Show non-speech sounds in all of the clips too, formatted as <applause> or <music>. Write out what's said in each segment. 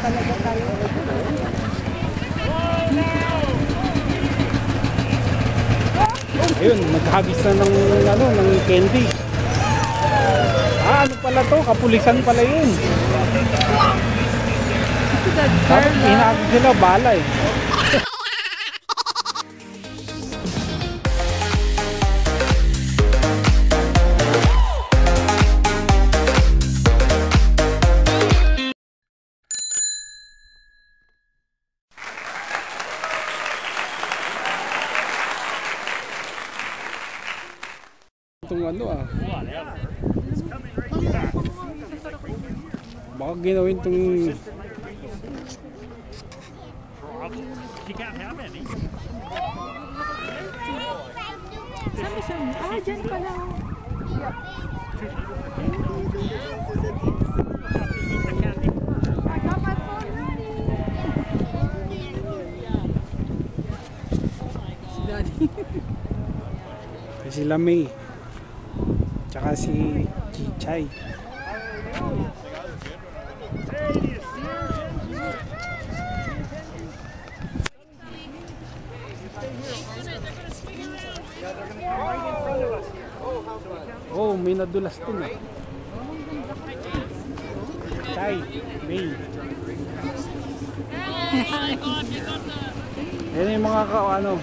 talaga tayo. Ayun, naghagis na ng, ano, ng candy. Ah, ano pala to? Kapulisan pala yun. Hinagis sila, bala eh. Itong ano ah. Baka ginawin itong She can't have any. Saan ba siya? Ah, dyan pala. I got my phone Si Daddy. si sila Si Chichay. Oh, may nadulas dun ah. Chay, May. <laughs> Yan yung mga ka, ano,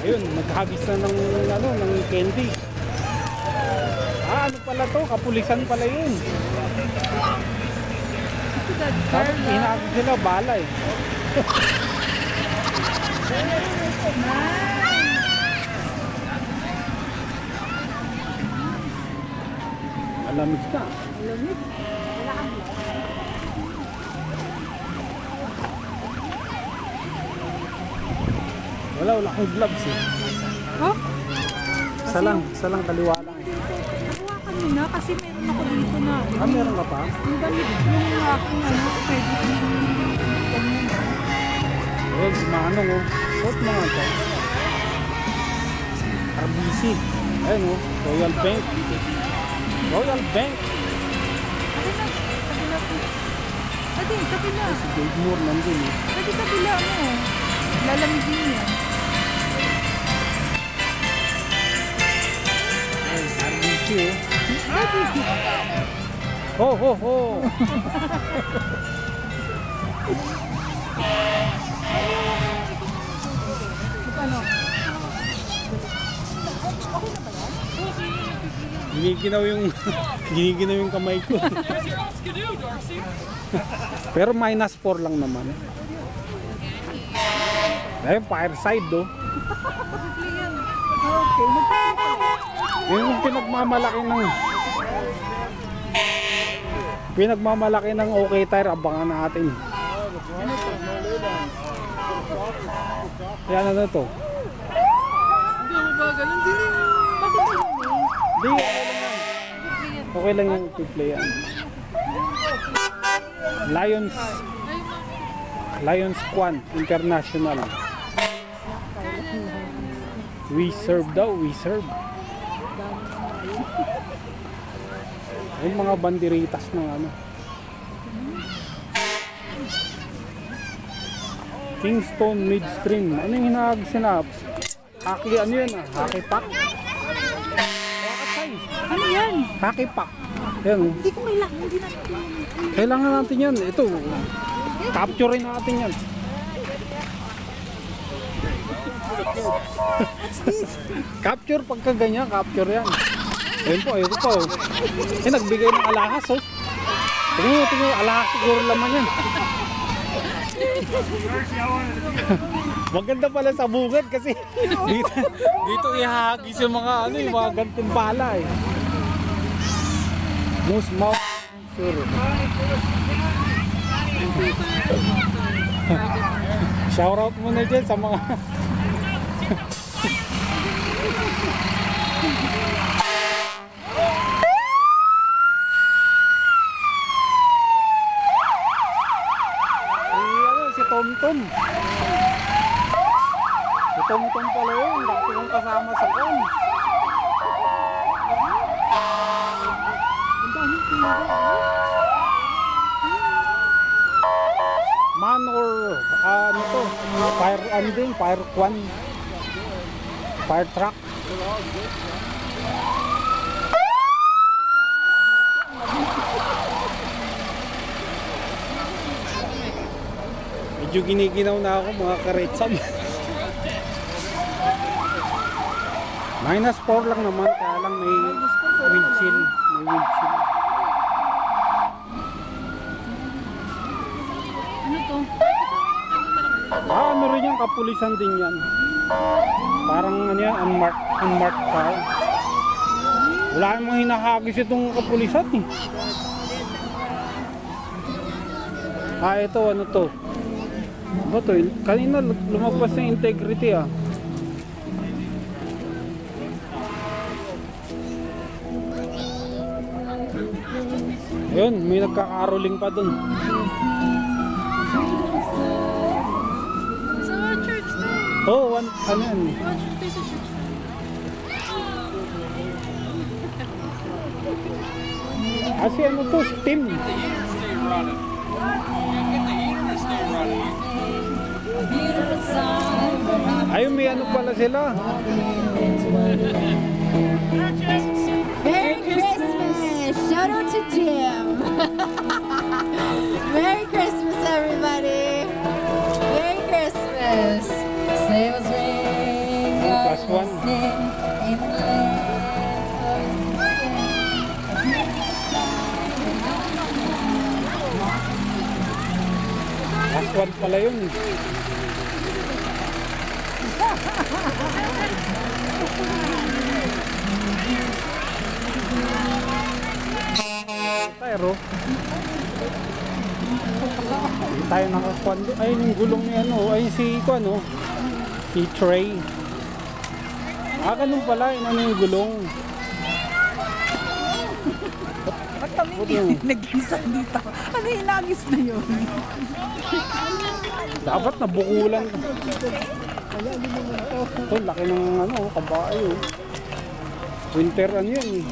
Ayun, naghagis na ng, ano, ng candy. Ah, ano pala to? Kapulisan pala yun. Dapat hinagis sila, bala eh. Malamig na. Lamig. Wala, wala akong gloves eh. Oh, Isa lang, isa lang, kaliwa lang. hawakan mo na kasi meron ako dito na. Ah, meron ka pa? Yung damit, yung aking ano, pwede Ayun, si Manong oh. Mo nga ito. RBC. Ayun oh, Royal Bank. Royal Bank. Ako na, kabila ko. Pwede, kabila. Si Dave Moore nandun eh. Pwede kabila mo. Lalamigin yan. Oh. Pwede. Ho, ho, ho. Giniginaw yung <laughs> giniginaw yung kamay ko. Pero minus 4 lang naman. Ayun, fireside do. Okay. Yung pinagmamalaki ng pinagmamalaki ng okay tire abangan natin. Yan ano to? Hindi ako ba ganun? Hindi. Hindi? Okay lang yung play yan. Lions Lions Kwan International. We serve daw, we serve. Yung mga banderitas ng ano. Kingston Midstream. Ano yung hinahag sinap? Haki ano yun ah? Haki pack? Ano yan? Haki pack. Yan oh. Hindi ko kailangan. Hindi natin. Kailangan natin yan. Ito. Capturein natin yan. capture pagka ganyan, capture yan. Ayun po, ayun po. Eh, nagbigay ng alahas oh. Tingnan mo, tingnan mo, alahas siguro laman yan. Maganda pala sa bungad kasi dito, dito ihahagis yung mga ano, yung mga ganting pala eh. Moose mouth. Sure. Shoutout mo na dyan sa mga si ano, Tom-tom pala yun. Dati kong kasama sa kon. Daming tinga. Manor, ah, ano to? Fire, ano din? Fire kwan. Fire truck. Medyo giniginaw na ako mga karetsam. Minus 4 lang naman, kaya lang may windshield. May windshield. Ano to? Ah, ano rin yung kapulisan din yan. Parang ano yan, unmarked, unmarked car. Wala namang hinahagis itong kapulisan eh. Ah, ito, ano to? Ano to? Kanina lumagpas yung integrity ah. Ayun, may nagkakaroling pa dun. Sa church to. Oh, one, ano yan? Watch your face at church. Kasi ano to, steam. Ayun, may ano pala sila. Merry Christmas! Shout out to Jim! <laughs> Merry Christmas, everybody! Merry Christmas! Sleigh bells ring, plus one. God in the the Last one pala yun. Pero Hindi tayo nakakuan doon. Ay, yung gulong ni ano. Ay, si ko ano. Si Trey. Ah, ganun pala. Yun ano yung gulong. Ba't kami <laughs> nag-isa dito? Ano yung nagis na yun? Dapat nabukulan. Ito, laki ng ano, kabayo. Winter ano yun eh.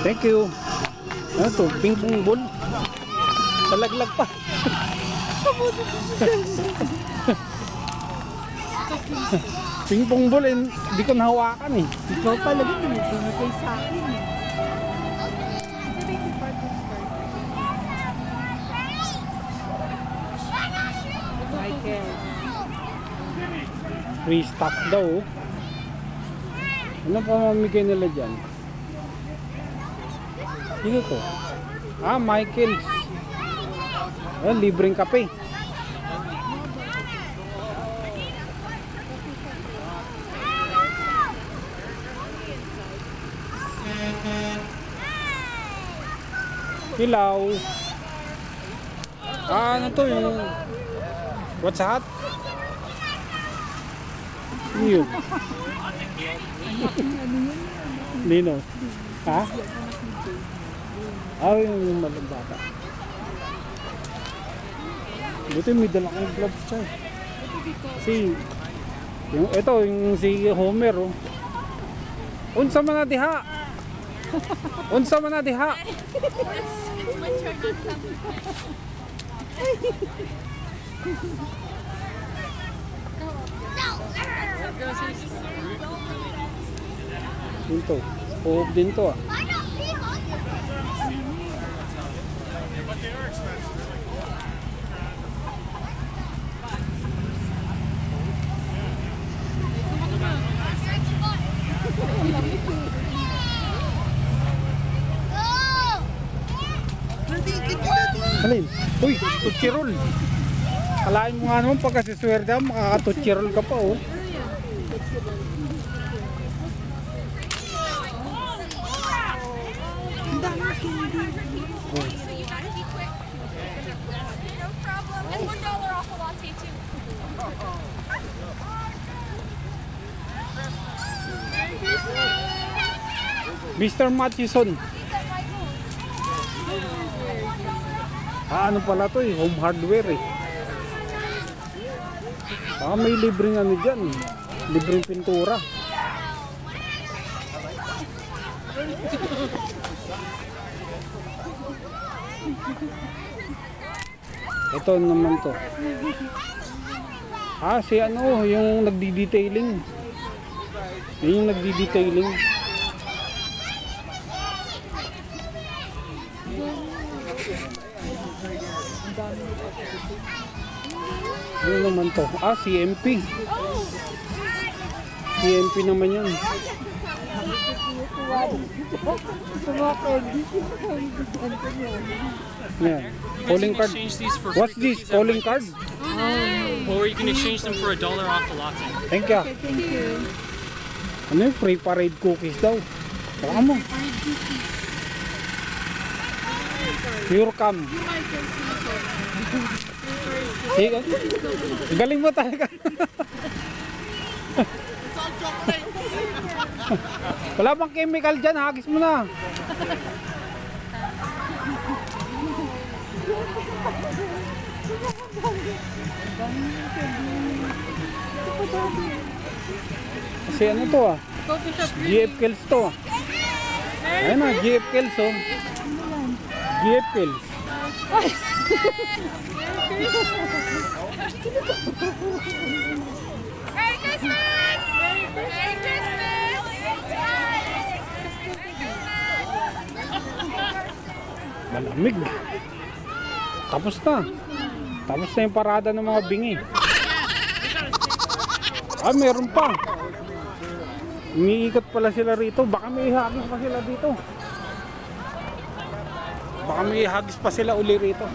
Thank you. Ano to? Ping pong ball. Talaglag pa. Ping pong ball, hindi ko nahawakan eh. Ikaw pala din, binigay sa akin. eh. Free stock daw. Ano pa mamigay nila dyan? Sino to? Ah, Michaels. Ah, libreng kape. Hilaw. Ah, ano to yung... What's that? Iyo. Nino? Ha? Ah, yung malang bata. Buti may dala kang gloves siya. Kasi, yung, ito, yung si Homer, oh. Unsa man na diha? Unsa man na diha? Dito. Puhog din to ah. Alin? Uy, tutchirol. Kalain mo nga naman pagka si swerte ka, makakatutchirol ka pa oh. Mr. Matthewson. Ah, ano pala to eh, home hardware eh. Ah, may libreng ano dyan. Libreng pintura. Ito naman to. Ah, si ano, yung nagdi-detailing. Yun yung nagdi-detailing. Ano naman to? Ah, CMP. CMP naman yan. Yan. Calling card. What's this? Calling card? Or you can exchange them for a dollar off a latte. Thank you. Thank you. Ano yung free parade cookies daw? Baka mo. Pure cam. Sige. Galing mo talaga. <laughs> <laughs> Wala bang chemical dyan, hagis mo na. Kasi ano to ah? GF Kills to ah. Ayun na, GF Kills oh. GF Kills. Merry <laughs> Christmas! Merry Christmas! Malamig. Tapos na. Tapos na yung parada ng mga bingi. Ah, meron pa. Umiikot pala sila rito. Baka may hagis pa sila dito. Baka may hagis pa sila uli rito.